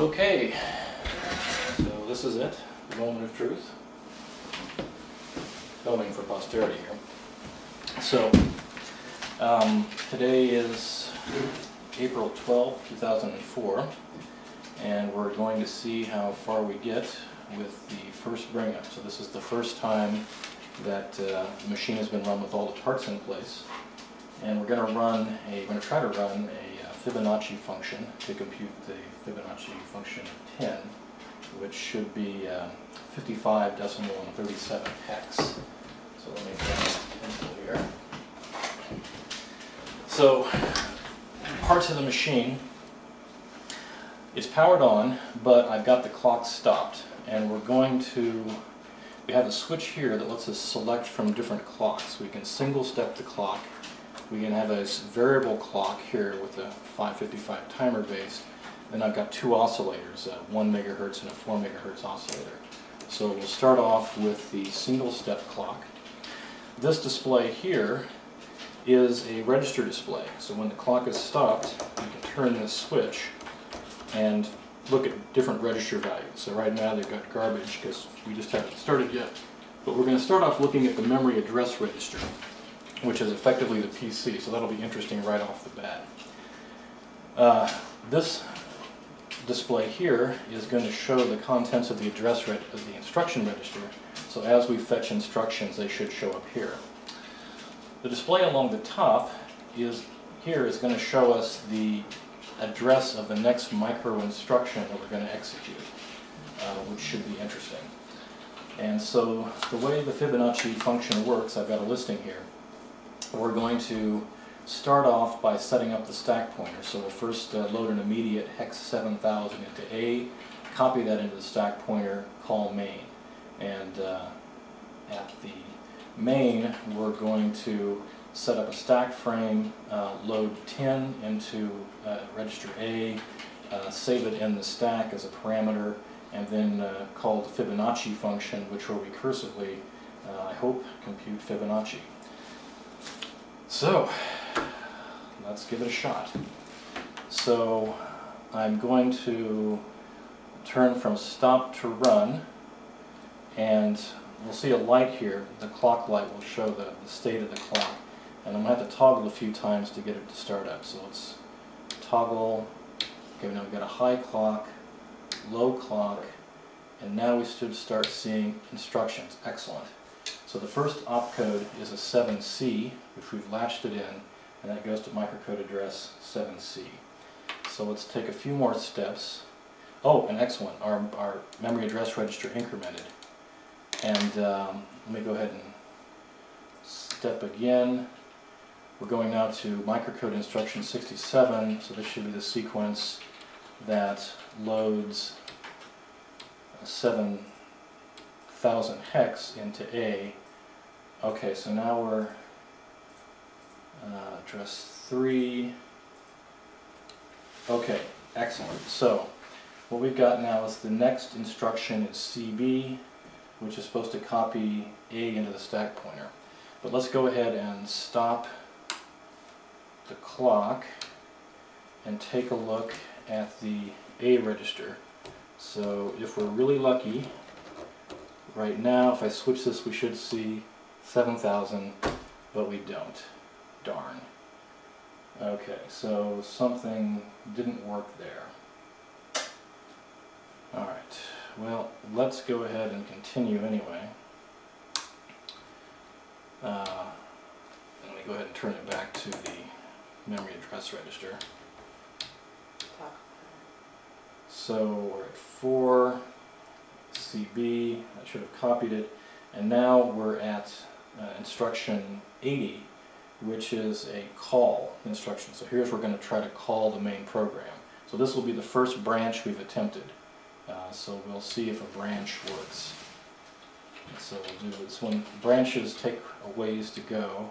Okay, so this is it, the moment of truth. Filming for posterity here. So, um, today is April 12, 2004, and we're going to see how far we get with the first bring up. So this is the first time that uh, the machine has been run with all the parts in place. And we're going to run a, we're going to try to run a Fibonacci function to compute the Fibonacci function of 10, which should be uh, 55 decimal and 37 hex. So let me grab a pencil here. So, parts of the machine, it's powered on, but I've got the clock stopped. And we're going to, we have a switch here that lets us select from different clocks. We can single step the clock. We can have a variable clock here with a 555 timer base. Then I've got two oscillators, a 1 megahertz and a 4 megahertz oscillator. So we'll start off with the single step clock. This display here is a register display. So when the clock is stopped, you can turn this switch and look at different register values. So right now they've got garbage because we just haven't started yet. But we're going to start off looking at the memory address register, which is effectively the PC. So that'll be interesting right off the bat. Uh, this display here is going to show the contents of the address of the instruction register. So as we fetch instructions, they should show up here. The display along the top is here is going to show us the address of the next micro instruction that we're going to execute, uh, which should be interesting. And so the way the Fibonacci function works, I've got a listing here. We're going to start off by setting up the stack pointer. So we'll first uh, load an immediate hex 7000 into A, copy that into the stack pointer, call main. And uh, at the main, we're going to set up a stack frame, uh, load 10 into uh, register A, uh, save it in the stack as a parameter, and then uh, call the Fibonacci function, which will recursively, I hope, compute Fibonacci. So, let's give it a shot. So, I'm going to turn from stop to run, and we'll see a light here. The clock light will show the, the state of the clock. And I'm going to have to toggle a few times to get it to start up. So let's toggle. Okay, now we've got a high clock, low clock, and now we should start seeing instructions. Excellent. So the first opcode is a 7C, which we've latched it in, and that goes to microcode address 7C. So let's take a few more steps. Oh, and excellent, our, our memory address register incremented. And um, let me go ahead and step again. We're going now to microcode instruction 67, so this should be the sequence that loads 7,000 hex into A. Okay, so now we're uh, address 3. Okay, excellent. So what we've got now is the next instruction is CB, which is supposed to copy A into the stack pointer. But let's go ahead and stop the clock and take a look at the A register. So if we're really lucky, right now if I switch this we should see 7,000, but we don't. Darn. Okay, so something didn't work there. Alright, well let's go ahead and continue anyway. Uh, let me go ahead and turn it back to the memory address register. So we're at 4, CB, I should have copied it, and now we're at uh, instruction 80, which is a call instruction. So here's we're going to try to call the main program. So this will be the first branch we've attempted. Uh, so we'll see if a branch works. So we'll do this when branches take a ways to go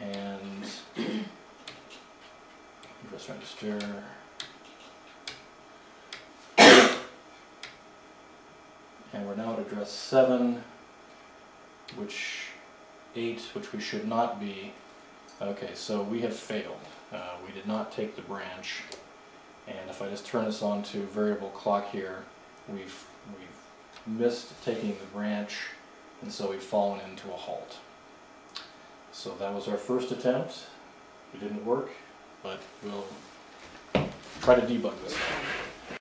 and address register. And we're now at address 7, which 8, which we should not be. Okay, so we have failed. Uh, we did not take the branch, And if I just turn this on to variable clock here, we've, we've missed taking the branch, and so we've fallen into a halt. So that was our first attempt. It didn't work, but we'll try to debug this.